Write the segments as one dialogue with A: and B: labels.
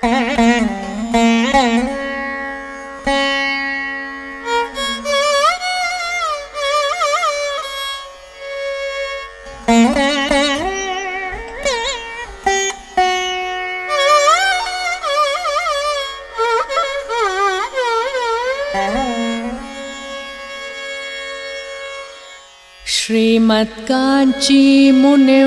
A: श्रीमत्काञ्ची मुन्यो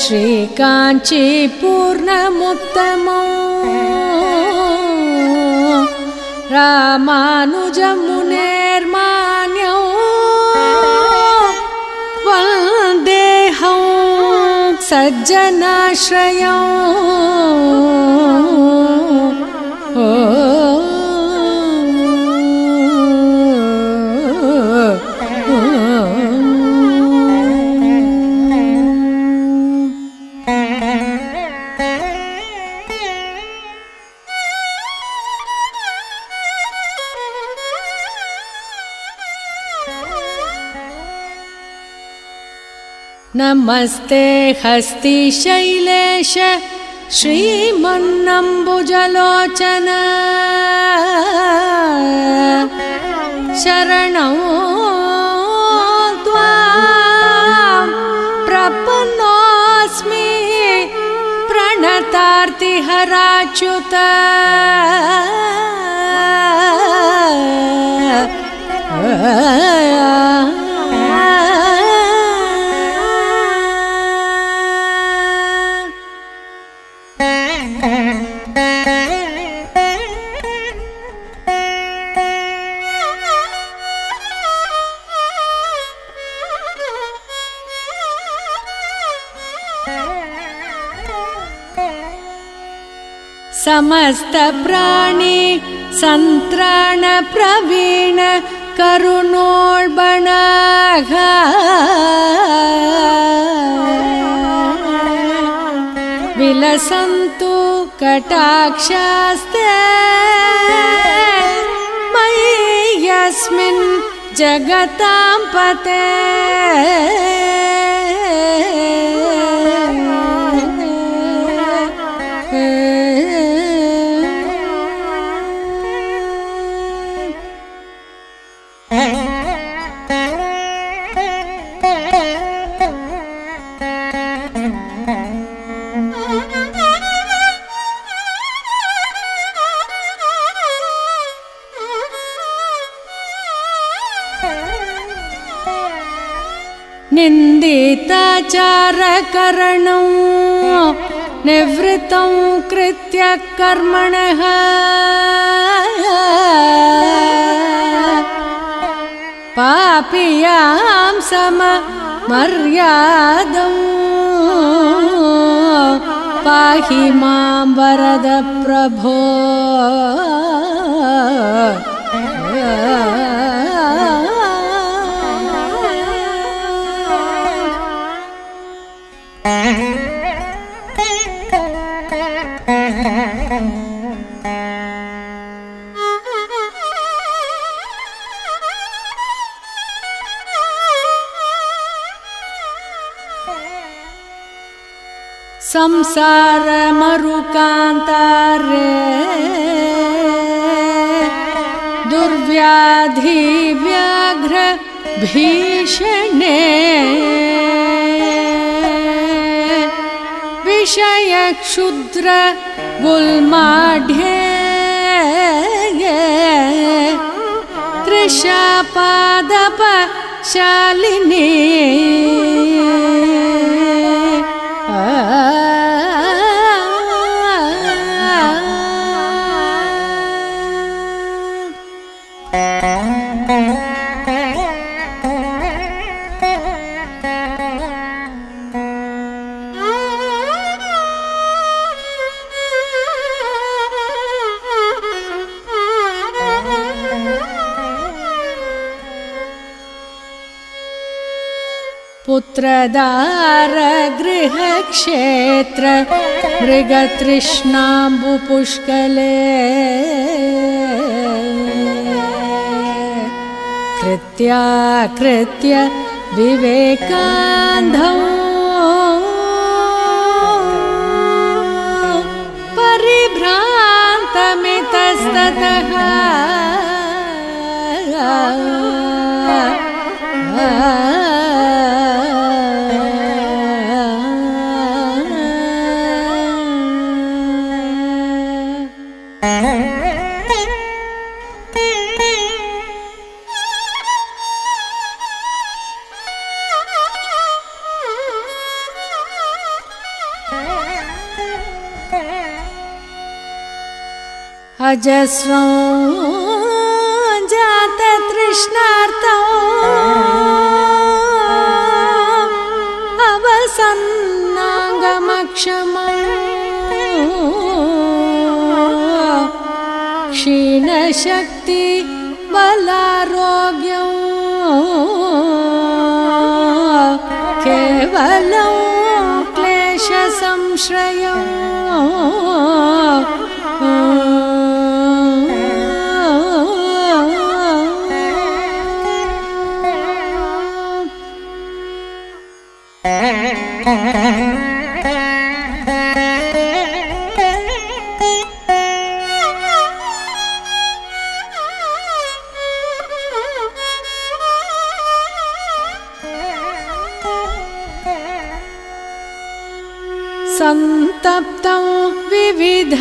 A: श्रीकाञ्चीपूर्णमुत्तमौ रामानुजमुनेर्मान्यौ वन्देहौ सज्जनाश्रयौ हस्ति शैलेश श्रीमन्नम्बुजलोचन शरणौ प्रपन्नोऽस्मि प्रणतार्तिहराच्युत समस्तप्राणी सन्त्राण प्रवीण करुणोर्बणघ विलसन्तु कटाक्षास्ते मयि यस्मिन् पते निवृतं कृत्य कर्मणः पापी सममर्यादौ पाहि मां वरद प्रभो संसारमरुकान्तारे दुर्व्याधि व्याघ्र भीषणे विषयक्षुद्र गुल्माढ्ये त्रिशापादपशालिनी प्रदार दारगृहक्षेत्र मृगतृष्णाम्बुपुष्कले कृत्याकृत्य विवेकान्धौ परिभ्रान्तमितस्ततः अजस्र जातृष्णार्तं क्षीणशक्ति क्षीणशक्तिबलारोग्यम् केवलं क्लेशसंश्रय सन्तप्तौ विविधैर्दुःखैः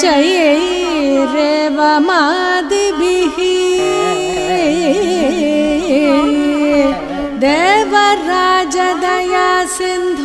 A: दुखै मादिभिः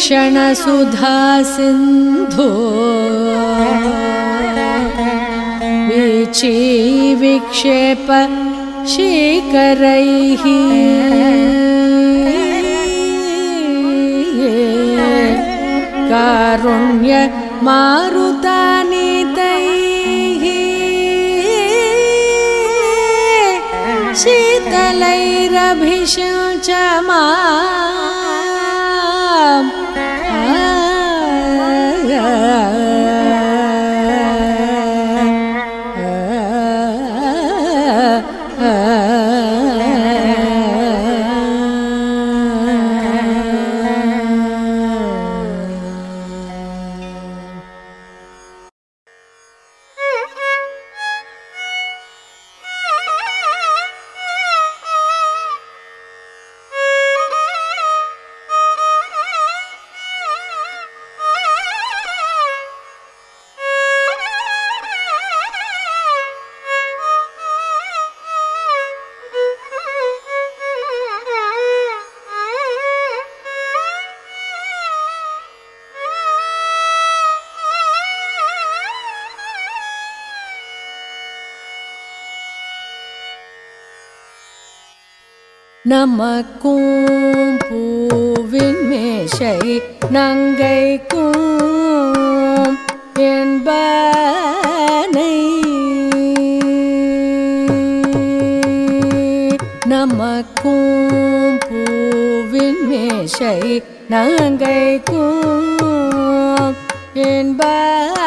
A: क्षणसुधा सिन्धो शेखरैः कारुण्य मारुतानि तैः शीतलैरभिषुचमा, நமக்கும் பூவின் மேஷை நங்கைக்கும் என்பனை நமக்கும் பூவின் மேஷை நங்கைக்கும் என்பனை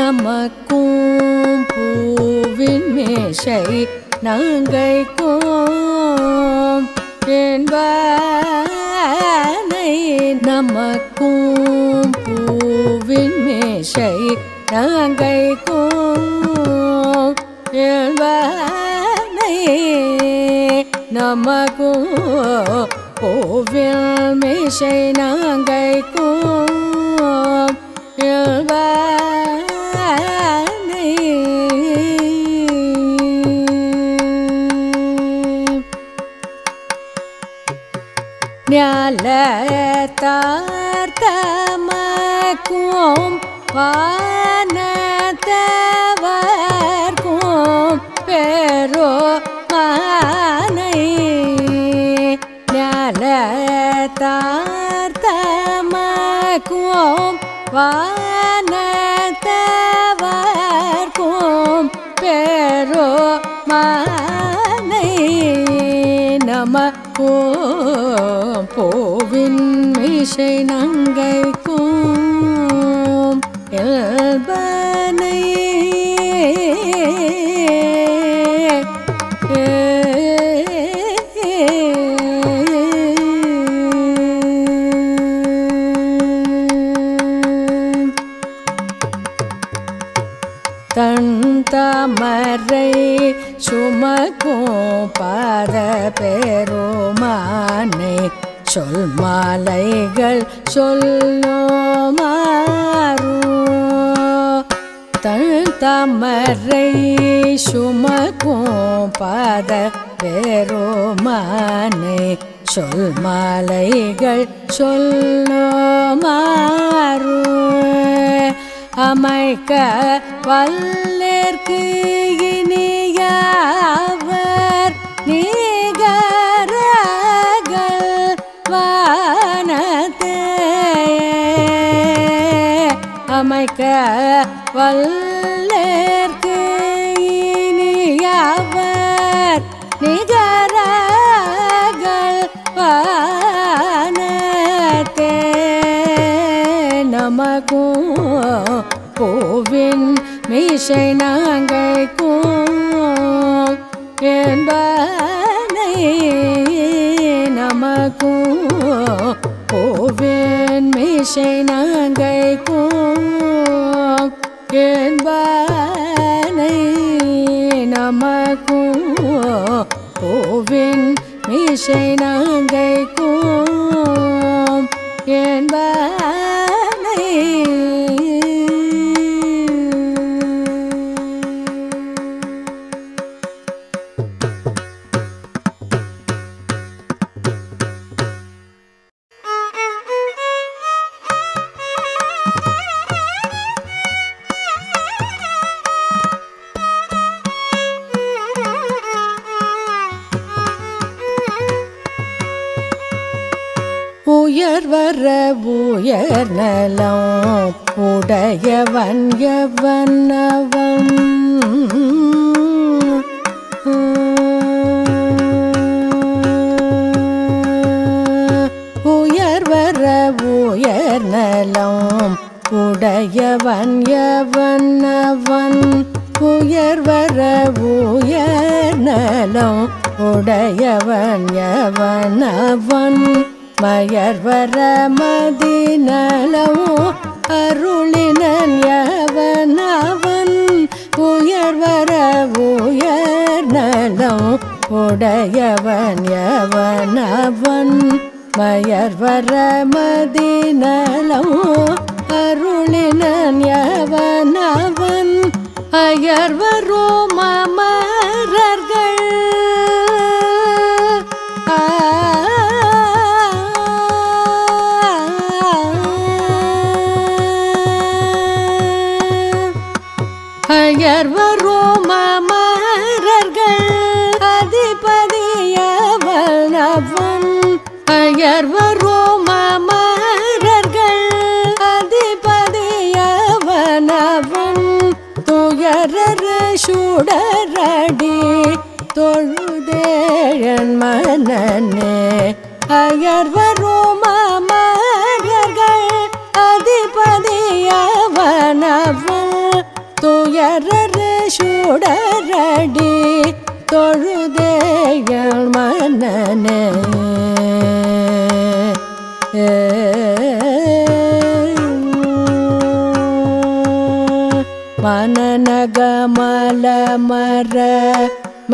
A: நமக்கும் பூவின் மேஷை நங்கைக்கும் நமக்கும் பூவின் மேசை நங்கைக்கும் நமக்கும் பூவின் மேசை நங்கைக்கும் ஞால பரதார்த்தமக்கும் வானத்தவர்க்கும் பெரோ மானை ஞாலத்தார்த்தமக்கும் வானத்தவர்க்கும் பெரோ மானை நமக்கும் இசை நங்கைக்கும் எல்பனை தன் தமரை சுமக்கும் பர பெருமானை சொல் மாலைகள் சொல்லோமாரோ தன் தமரை சுமக்கும் பாத பெருமானே சொல் மாலைகள் சொல்லோமாரோ அமைக்க வல்லேற்கு இனியா மறைக்க வல்லர்க்கு இனியவர் நிகரகள் வானத்தே நமக்கும் பூவின் மீசை ज வர உயர் நலம் உடையவன் எவனவம் உயர் வர உயர் நலம் உடையவன் எவனவன் உயர் வர உயர் நலம் உடையவன் எவனவன் மயர்வர மதிநலமோ அருளினன் யவன் அவன் வர உயர் நலம் உடையவன் யவன் அவன் மயர்வர மதிநலமோ அருளினன் யவன் அவன் அயர்வரோ மம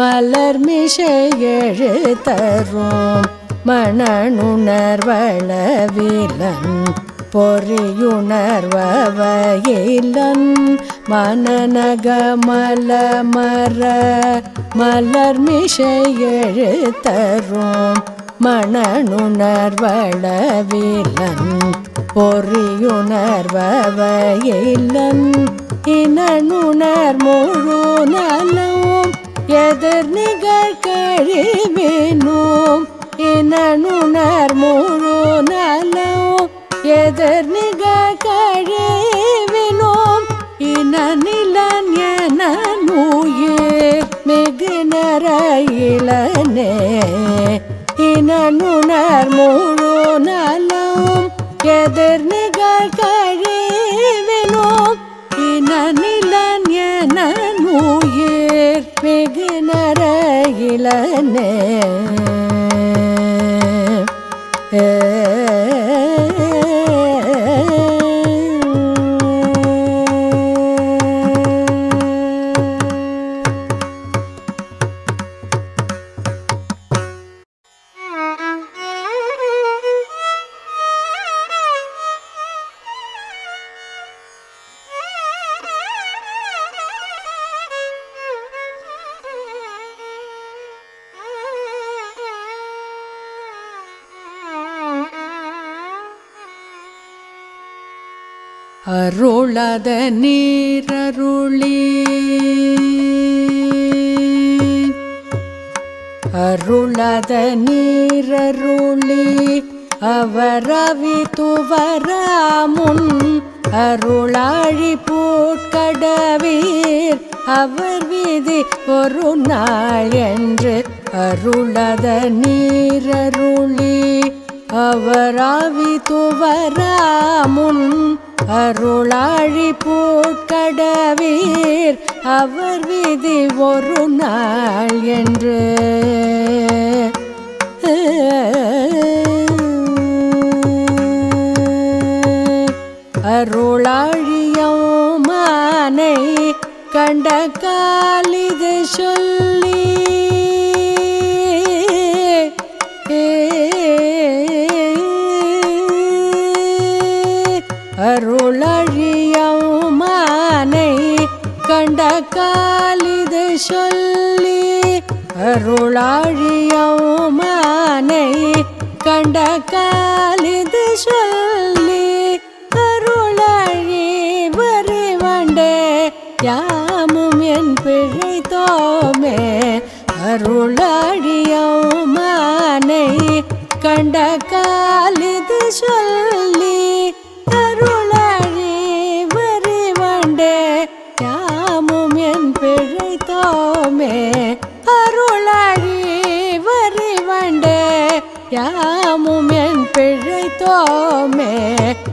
A: மலர் மலர்மிஷையெழு தரும் மணனுணர்வளவிலன் பொறியுணர்வவையிலன் மனநக மலமர மலர்மிஷையெழு தரும் மணனுணர்வளவிலன் பொறியுணர்வவையிலன் இனநுணர் முழு நலம் எதிர் நிகழ்கழிவினோம் இனநுணர் முழு நலோ எதிர் நிகழ்கழிவினோம் இனநிலன் என நூயிர் மிகு நரையிலனே இனநுணர் முழு நலோ எதிர் நிகழ்க சரணே அருளத நீரருளி அருளத நீரருளி அவரவி துவராமுன் அருளாழி போட்கடவீர் அவர் வீதி ஒரு நாள் என்று அருளத நீரருளி அவராவி துவராமுன் அருளாழி பூக்கடவீர் அவர் விதி ஒரு நாள் என்று அருளாழியோமானை கண்ட காலிது சொல் காலிது சொல்லி அருளாழியவுமானை கண்ட காலிது சொல்லி அருளாழி வரிவண்டே யாமும் என் பிழைத்தோமே அருளாழியவுமானை கண்ட காலிது சொல்லி में